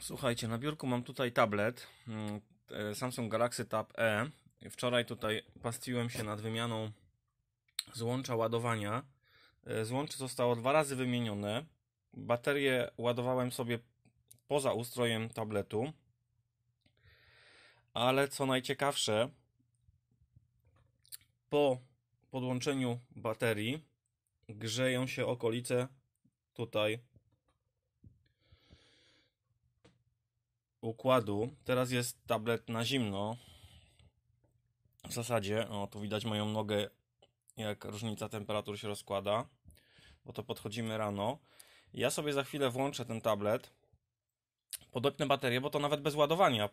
Słuchajcie, na biurku mam tutaj tablet mm, e, Samsung Galaxy Tab E. Wczoraj tutaj pastwiłem się nad wymianą złącza ładowania. E, Złącze zostało dwa razy wymienione. Baterię ładowałem sobie poza ustrojem tabletu. Ale co najciekawsze, po podłączeniu baterii grzeją się okolice tutaj układu. Teraz jest tablet na zimno. W zasadzie, o tu widać moją nogę, jak różnica temperatur się rozkłada, bo to podchodzimy rano. Ja sobie za chwilę włączę ten tablet, podepnę baterię, bo to nawet bez ładowania.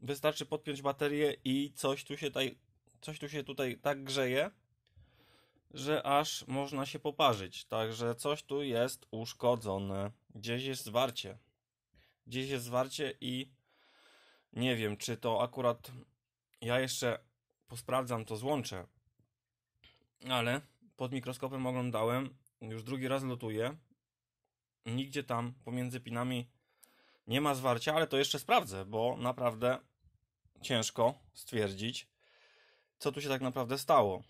Wystarczy podpiąć baterię i coś tu się tutaj, coś tu się tutaj tak grzeje, że aż można się poparzyć. Także coś tu jest uszkodzone. Gdzieś jest zwarcie gdzieś jest zwarcie i nie wiem, czy to akurat ja jeszcze posprawdzam to złącze, ale pod mikroskopem oglądałem, już drugi raz lotuję, nigdzie tam pomiędzy pinami nie ma zwarcia, ale to jeszcze sprawdzę, bo naprawdę ciężko stwierdzić, co tu się tak naprawdę stało.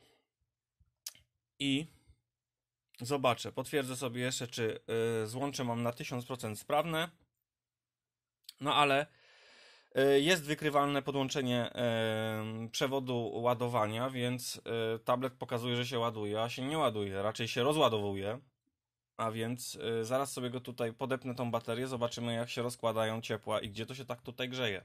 I zobaczę, potwierdzę sobie jeszcze, czy yy, złącze mam na 1000% sprawne, no ale y, jest wykrywalne podłączenie y, przewodu ładowania, więc y, tablet pokazuje, że się ładuje, a się nie ładuje, raczej się rozładowuje. A więc zaraz sobie go tutaj podepnę tą baterię, zobaczymy jak się rozkładają ciepła i gdzie to się tak tutaj grzeje.